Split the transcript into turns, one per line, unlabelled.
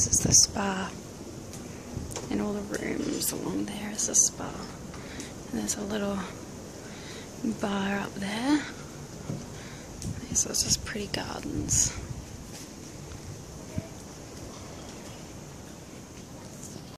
This is the spa. And all the rooms along there is the spa. And there's a little bar up there. These are just pretty gardens.